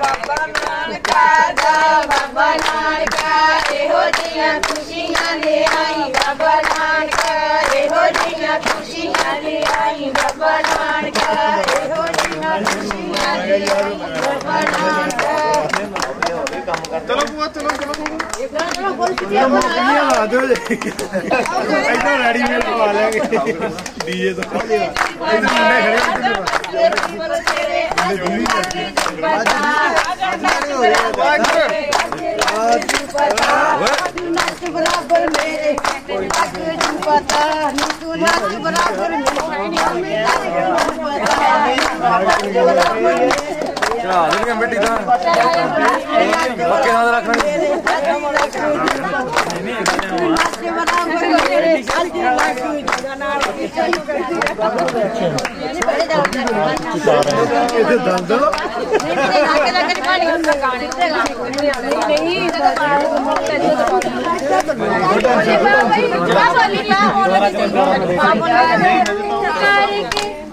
ਬਾਬਾ ਨਾਨਕਾ ਦਾ ਬਾਬਾ ਨਾਨਕਾ ਇਹੋ ਜੀਆਂ ਖੁਸ਼ੀਆਂ ਲੈ ਆਈ ਬਾਬਾ ਨਾਨਕਾ ਇਹੋ ਜੀਆਂ ਖੁਸ਼ੀਆਂ ਲੈ ਆਈ ਬਾਬਾ ਨਾਨਕਾ ਇਹੋ ਜੀਆਂ ਖੁਸ਼ੀਆਂ ਲੈ ਆਈ ਬਾਬਾ ਨਾਨਕਾ चलो बुआ चलो चलो इधर रेडीमेड पवा लेंगे। डीजे तो इधर मुंडे खड़े बराबर मेरे पता बराबर मेरे। ਮੇਰੇ ਲੱਗ ਜੂ ਪਤਾ ਨੀ ਤੂੰ ਨੱਚ ਬਰਾਬਰ ਮੇਰੇ ਚੜਾ ਦੇ ਕਮੇਟੀ ਦਾ ਪੱਕੇ ਨਾਲ ਰੱਖਣਾ ਨੱਚ ਬਰਾਬਰ ਮੇਰੇ ਲੱਗ ਜੂ ਜਗਾ ਨਾਲ ਇਹਦੇ ਦੰਦ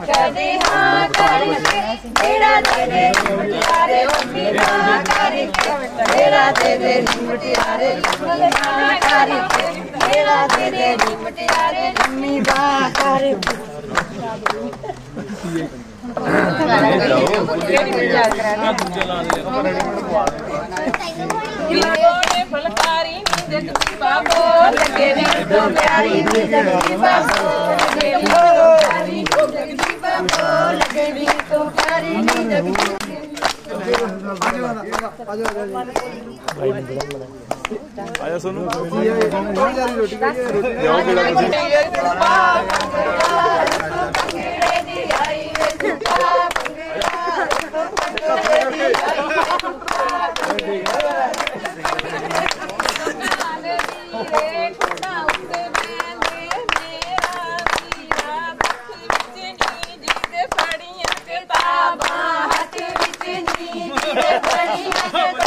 ਕਦੇ मेरा दे दे मुटियारे ओ मीना कारी। के मेरा दे दे मुटियारे मीना कारी। के मेरा दे दे मुटियारे मीना कारी। फलकारी नींद की बाबो लगे रे आजा सोनू। रोटी रोटी Depois a